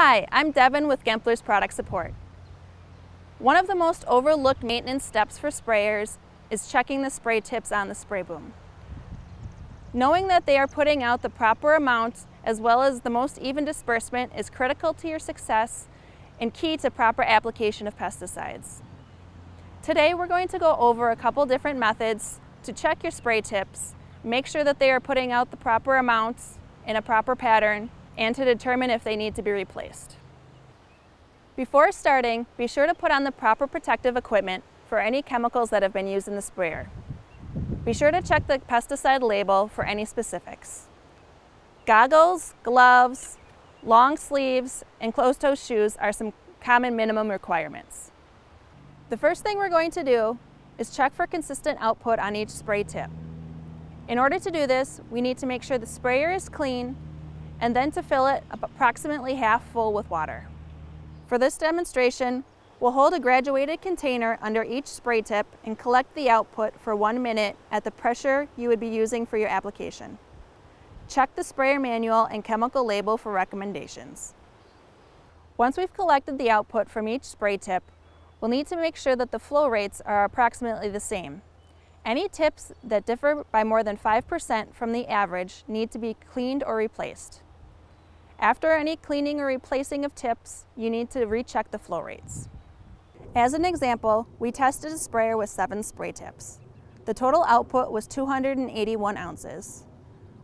Hi, I'm Devin with Gempler's Product Support. One of the most overlooked maintenance steps for sprayers is checking the spray tips on the spray boom. Knowing that they are putting out the proper amount as well as the most even disbursement is critical to your success and key to proper application of pesticides. Today we're going to go over a couple different methods to check your spray tips, make sure that they are putting out the proper amounts in a proper pattern, and to determine if they need to be replaced. Before starting, be sure to put on the proper protective equipment for any chemicals that have been used in the sprayer. Be sure to check the pesticide label for any specifics. Goggles, gloves, long sleeves, and closed-toe shoes are some common minimum requirements. The first thing we're going to do is check for consistent output on each spray tip. In order to do this, we need to make sure the sprayer is clean and then to fill it approximately half full with water. For this demonstration, we'll hold a graduated container under each spray tip and collect the output for one minute at the pressure you would be using for your application. Check the sprayer manual and chemical label for recommendations. Once we've collected the output from each spray tip, we'll need to make sure that the flow rates are approximately the same. Any tips that differ by more than 5% from the average need to be cleaned or replaced. After any cleaning or replacing of tips, you need to recheck the flow rates. As an example, we tested a sprayer with seven spray tips. The total output was 281 ounces.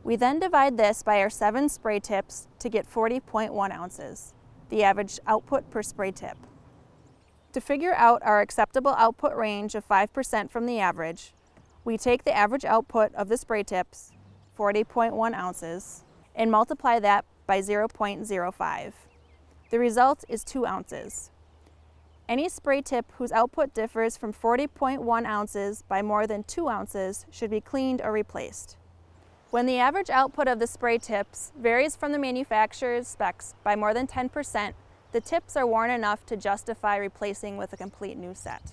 We then divide this by our seven spray tips to get 40.1 ounces, the average output per spray tip. To figure out our acceptable output range of 5% from the average, we take the average output of the spray tips, 40.1 ounces, and multiply that by 0.05. The result is 2 ounces. Any spray tip whose output differs from 40.1 ounces by more than 2 ounces should be cleaned or replaced. When the average output of the spray tips varies from the manufacturer's specs by more than 10%, the tips are worn enough to justify replacing with a complete new set.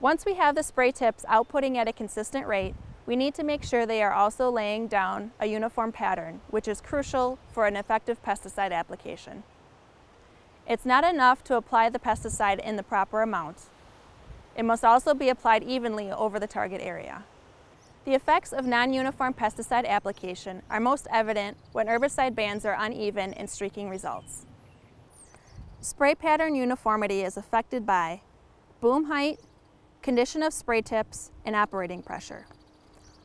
Once we have the spray tips outputting at a consistent rate, we need to make sure they are also laying down a uniform pattern, which is crucial for an effective pesticide application. It's not enough to apply the pesticide in the proper amount. It must also be applied evenly over the target area. The effects of non-uniform pesticide application are most evident when herbicide bands are uneven in streaking results. Spray pattern uniformity is affected by boom height, condition of spray tips, and operating pressure.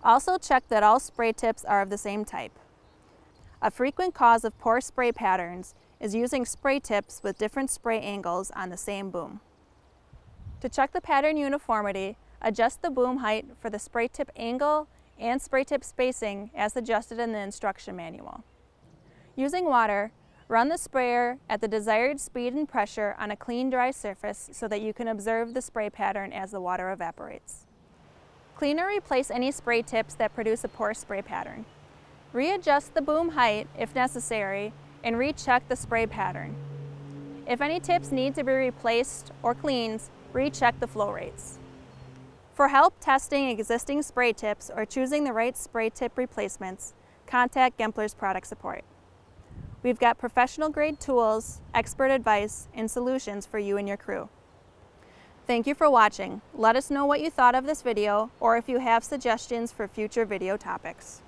Also check that all spray tips are of the same type. A frequent cause of poor spray patterns is using spray tips with different spray angles on the same boom. To check the pattern uniformity, adjust the boom height for the spray tip angle and spray tip spacing as suggested in the instruction manual. Using water, run the sprayer at the desired speed and pressure on a clean dry surface so that you can observe the spray pattern as the water evaporates. Clean or replace any spray tips that produce a poor spray pattern. Readjust the boom height if necessary and recheck the spray pattern. If any tips need to be replaced or cleaned, recheck the flow rates. For help testing existing spray tips or choosing the right spray tip replacements, contact Gempler's Product Support. We've got professional grade tools, expert advice, and solutions for you and your crew. Thank you for watching. Let us know what you thought of this video or if you have suggestions for future video topics.